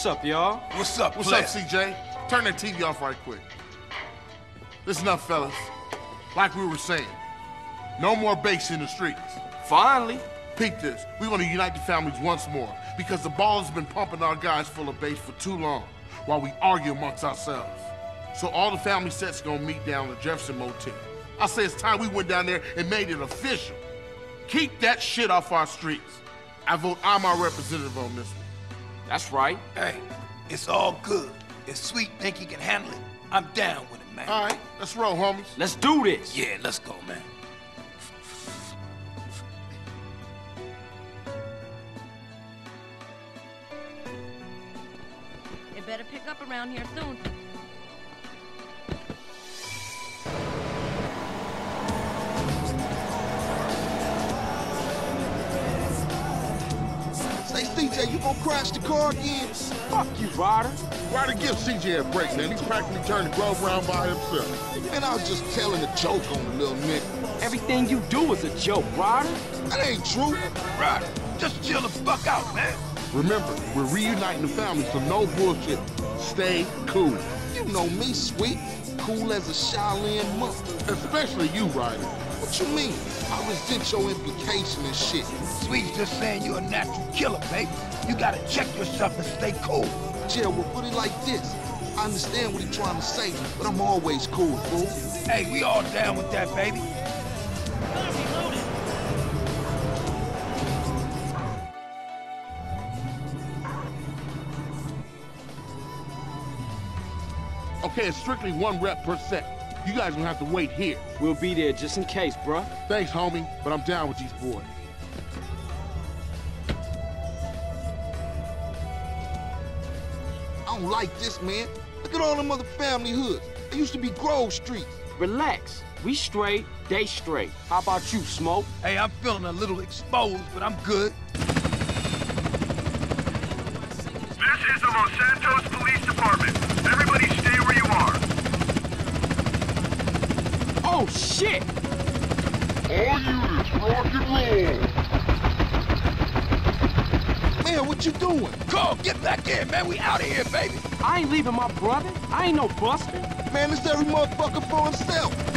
What's up, y'all? What's up, What's up, CJ? Turn that TV off right quick. Listen up, fellas. Like we were saying, no more base in the streets. Finally. Peep this. We want to unite the families once more because the Ballas been pumping our guys full of base for too long while we argue amongst ourselves. So all the family sets gonna meet down at Jefferson Motel. I say it's time we went down there and made it official. Keep that shit off our streets. I vote I'm our representative on this one. That's right. Hey, it's all good. If Sweet think he can handle it, I'm down with it, man. All right, let's roll, homies. Let's do this. Yeah, let's go, man. It better pick up around here soon. Gonna crash the car again? Fuck you, Ryder. Ryder, give CJ a break, man. He's practically turned the Grove around by himself. And I was just telling a joke on the little nigga. Everything you do is a joke, Ryder. That ain't true. Right. Just chill the fuck out, man. Remember, we're reuniting the family, so no bullshit. Stay cool. You know me, sweet. Cool as a Shaolin monk. Especially you, Ryder. What you mean? I resent your implication and shit. Sweet's just saying you're a natural killer, baby. You gotta check yourself and stay cool. Jill, well, put it like this. I understand what he's trying to say, but I'm always cool, fool. Hey, we all down with that, baby. Okay, it's strictly one rep per set. You guys gonna have to wait here. We'll be there just in case, bruh. Thanks, homie, but I'm down with these boys. I don't like this, man. Look at all them other family hoods. They used to be Grove Street. Relax. We straight, they straight. How about you, Smoke? Hey, I'm feeling a little exposed, but I'm good. This is the Los Santos Police Department. Everybody stay where you are. Oh, shit! All units, rock and roll. Man, what you doing? Carl, get back in, man. We out of here, baby. I ain't leaving my brother. I ain't no buster. Man, it's every motherfucker for himself.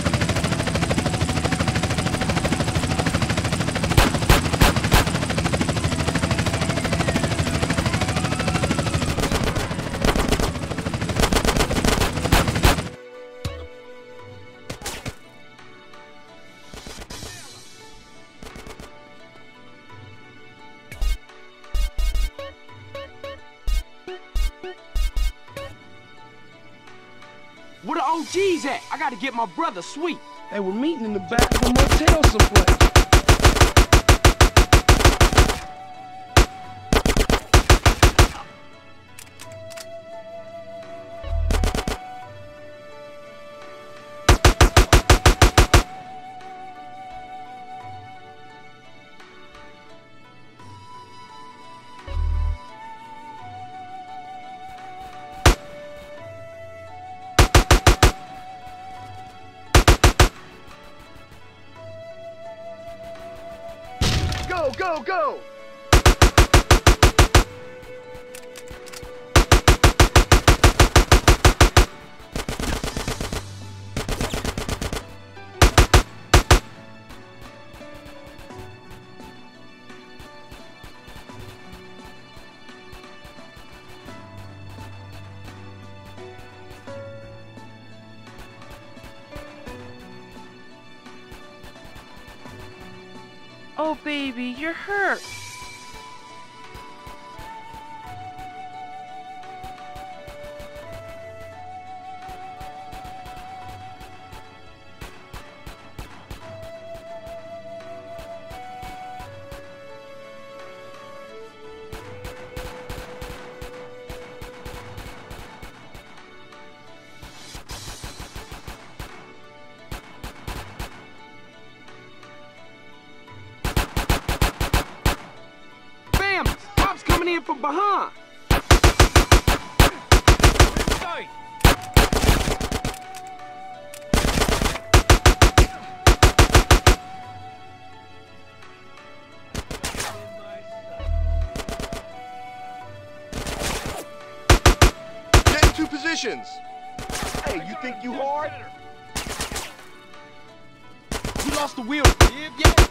Where the OGs at? I gotta get my brother sweet. They were meeting in the back of a motel someplace. Go, go, Oh, baby, you're hurt. From behind. to positions. Hey, you think you hard? You lost the wheel, Viv, yet?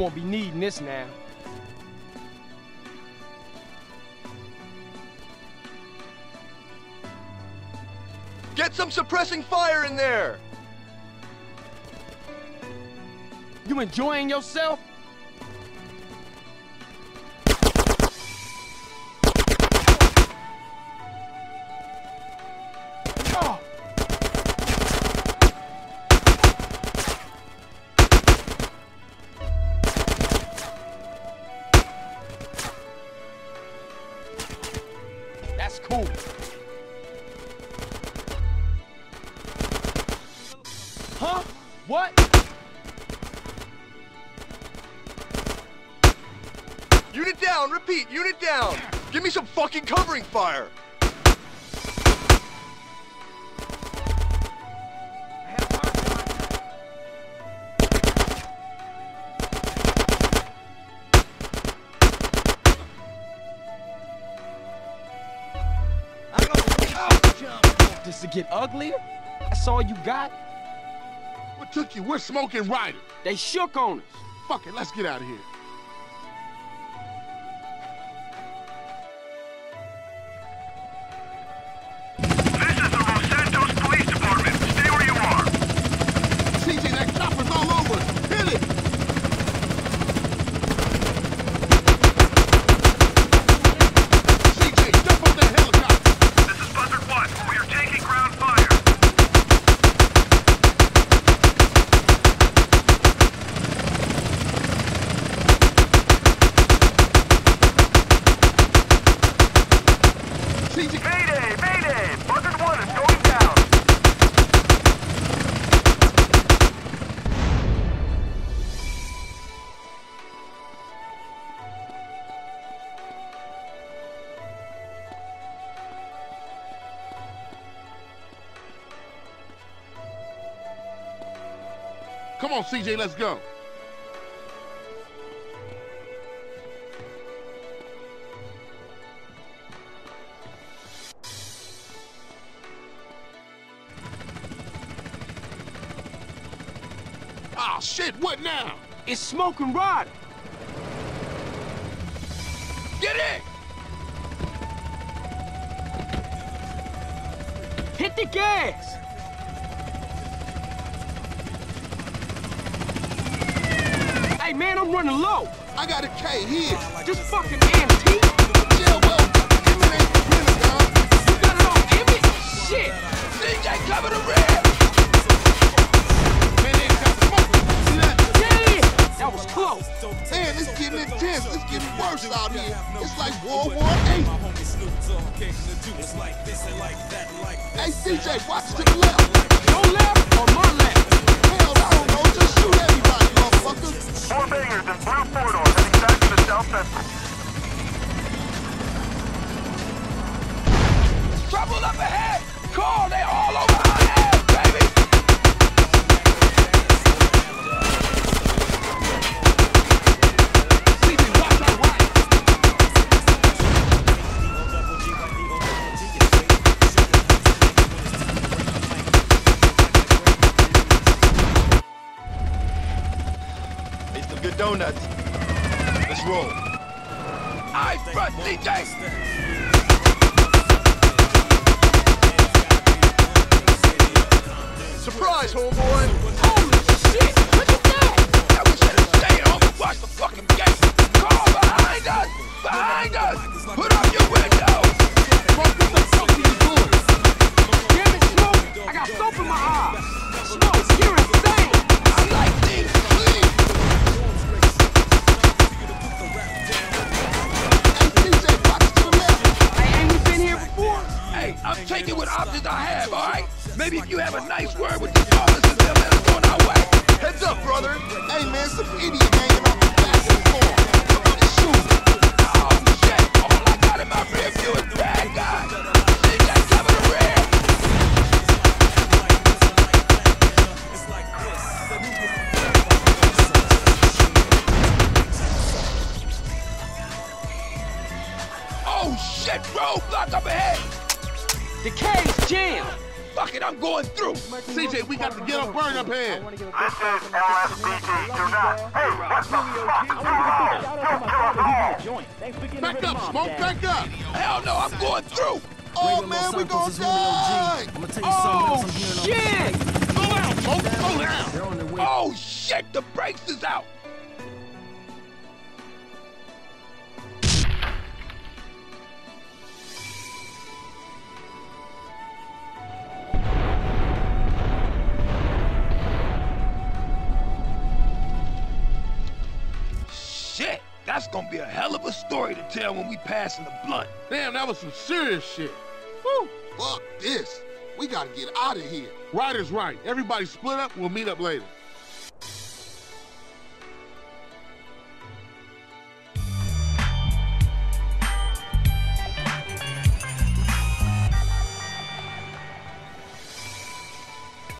Won't be needing this now. Get some suppressing fire in there! You enjoying yourself? Unit down, repeat, unit down! Give me some fucking covering fire! To get uglier? That's all you got? What took you? We're smoking Ryder. They shook on us. Fuck it, let's get out of here. Come on, CJ, let's go. Ah, shit, what now? It's smoking Ryder. Get in! Hit the gas. Hey man, I'm running low. I got a K here. Just fucking antique. Yeah, well, give me that Pentagon. You got it all image. Shit. CJ, cover the rear! Man, they got smoke. See that? Was close. Man, it's getting intense. It's getting worse out here. It's like World War VIII. Hey, CJ, watch to the left. Your left or my left? Hell, I don't know. Just shoot everybody, motherfucker. Four bangers in blue four-door heading back to the south central. Trouble up ahead. Call, they all good donuts. Let's roll. Eyes front, CJ. Surprise, homeboy! Holy shit. Look at that. Yeah, we have stayed home and watched the fucking game. Call behind us! Behind us! Put up your windows! Oh shit, roadblock up ahead! The cave's jammed! Fuck it, I'm going through! CJ, we got to get a burn up here! This is LSPD, do not! Hey, what the fuck? You're wrong! You'll Back up, Smoke, back up! Hell no, I'm going through! Oh man, we gonna die! Oh shit! Go out, Smoke, go out. Oh shit, the brakes is out! Story to tell when we passing the blunt. Damn, that was some serious shit. Fuck this. We gotta get out of here. Right is right. Everybody split up. We'll meet up later.